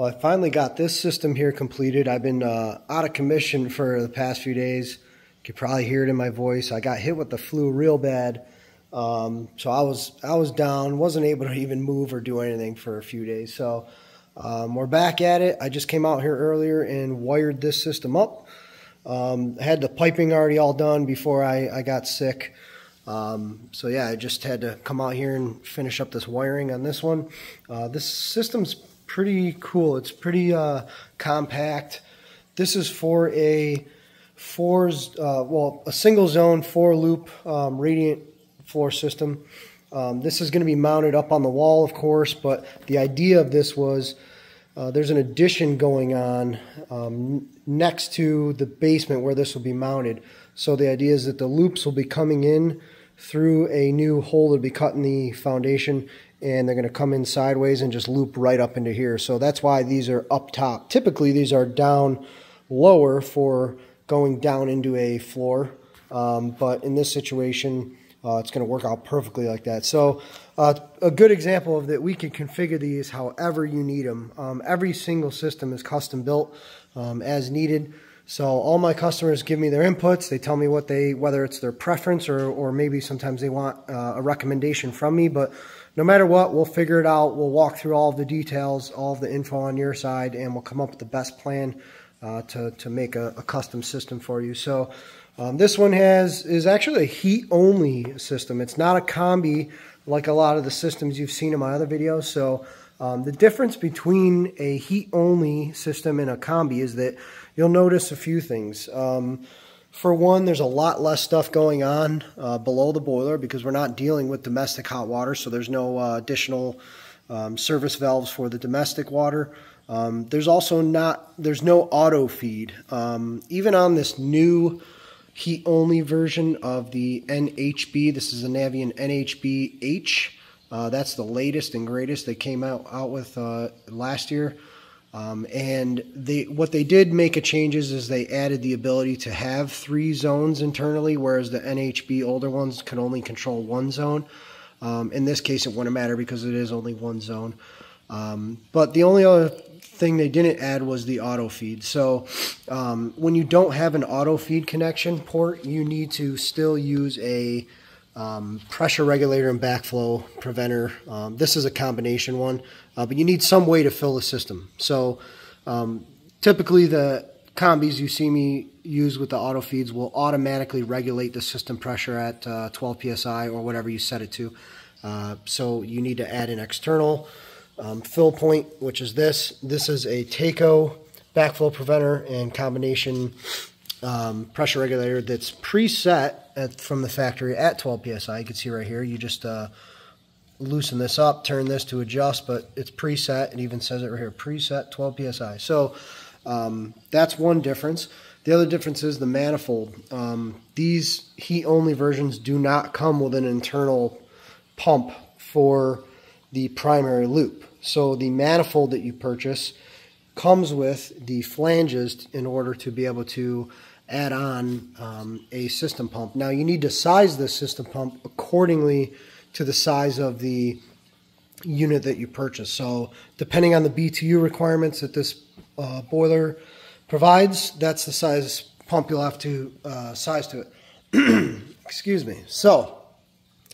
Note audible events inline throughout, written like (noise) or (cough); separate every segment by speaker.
Speaker 1: Well, I finally got this system here completed. I've been uh, out of commission for the past few days. You could probably hear it in my voice. I got hit with the flu real bad. Um, so I was I was down, wasn't able to even move or do anything for a few days. So um, we're back at it. I just came out here earlier and wired this system up. Um, had the piping already all done before I, I got sick. Um, so yeah, I just had to come out here and finish up this wiring on this one. Uh, this system's pretty cool. It's pretty uh, compact. This is for a four, uh, well, a single zone four loop um, radiant floor system. Um, this is going to be mounted up on the wall, of course, but the idea of this was uh, there's an addition going on um, next to the basement where this will be mounted. So the idea is that the loops will be coming in through a new hole that will be cut in the foundation and they're going to come in sideways and just loop right up into here. So that's why these are up top. Typically, these are down lower for going down into a floor, um, but in this situation, uh, it's going to work out perfectly like that. So uh, a good example of that, we can configure these however you need them. Um, every single system is custom built um, as needed. So all my customers give me their inputs. They tell me what they, whether it's their preference or, or maybe sometimes they want uh, a recommendation from me. But no matter what, we'll figure it out. We'll walk through all of the details, all of the info on your side, and we'll come up with the best plan uh, to, to make a, a, custom system for you. So um, this one has is actually a heat-only system. It's not a combi like a lot of the systems you've seen in my other videos. So um, the difference between a heat-only system and a combi is that you'll notice a few things. Um, for one, there's a lot less stuff going on uh, below the boiler because we're not dealing with domestic hot water, so there's no uh, additional um, service valves for the domestic water. Um, there's also not, there's no auto feed. Um, even on this new heat only version of the NHB, this is a Navien NHB H. Uh, that's the latest and greatest they came out, out with uh, last year. Um, and they what they did make a changes is they added the ability to have three zones internally, whereas the NHB older ones can only control one zone. Um, in this case, it wouldn't matter because it is only one zone. Um, but the only other thing they didn't add was the auto feed. So um, when you don't have an auto feed connection port, you need to still use a um, pressure regulator and backflow preventer. Um, this is a combination one, uh, but you need some way to fill the system. So um, typically the combis you see me use with the auto feeds will automatically regulate the system pressure at uh, 12 psi or whatever you set it to. Uh, so you need to add an external um, fill point, which is this. This is a Taco backflow preventer and combination um, pressure regulator that's preset at, from the factory at 12 psi. You can see right here. You just uh, loosen this up, turn this to adjust, but it's preset. It even says it right here, preset 12 psi. So um, that's one difference. The other difference is the manifold. Um, these heat-only versions do not come with an internal pump for the primary loop. So the manifold that you purchase comes with the flanges in order to be able to add on um, a system pump. Now you need to size the system pump accordingly to the size of the unit that you purchase. So depending on the BTU requirements that this uh, boiler provides, that's the size pump you'll have to uh, size to it. (clears throat) Excuse me. So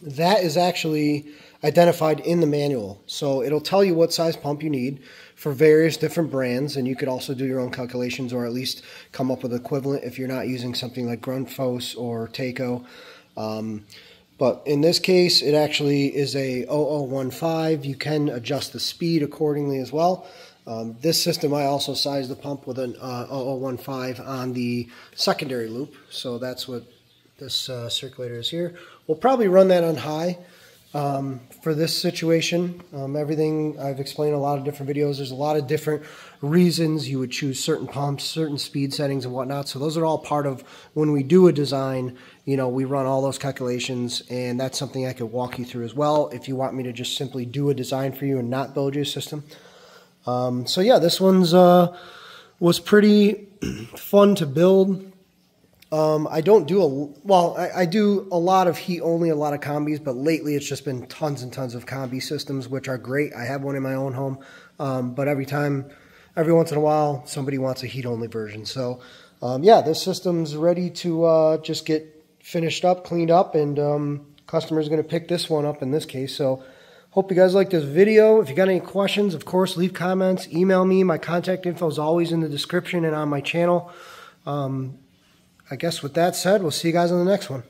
Speaker 1: that is actually identified in the manual. So it'll tell you what size pump you need for various different brands, and you could also do your own calculations or at least come up with equivalent if you're not using something like Grundfos or Taco. Um, but in this case, it actually is a 0015. You can adjust the speed accordingly as well. Um, this system, I also sized the pump with an uh, 0015 on the secondary loop. So that's what this uh, circulator is here. We'll probably run that on high. Um, for this situation, um, everything I've explained a lot of different videos. There's a lot of different reasons you would choose certain pumps, certain speed settings and whatnot. So those are all part of when we do a design, you know, we run all those calculations and that's something I could walk you through as well if you want me to just simply do a design for you and not build you a system. Um, so yeah, this one's uh, was pretty (clears throat) fun to build. Um, I don't do a well. I, I, do a lot of heat only, a lot of combis, but lately it's just been tons and tons of combi systems, which are great. I have one in my own home, um, but every time every once in a while somebody wants a heat only version. So um, yeah, this system's ready to uh, just get finished up, cleaned up, and um, customer's going to pick this one up in this case. So hope you guys like this video. If you got any questions, of course, leave comments, email me. My contact info is always in the description and on my channel. Um, I guess with that said, we'll see you guys on the next one.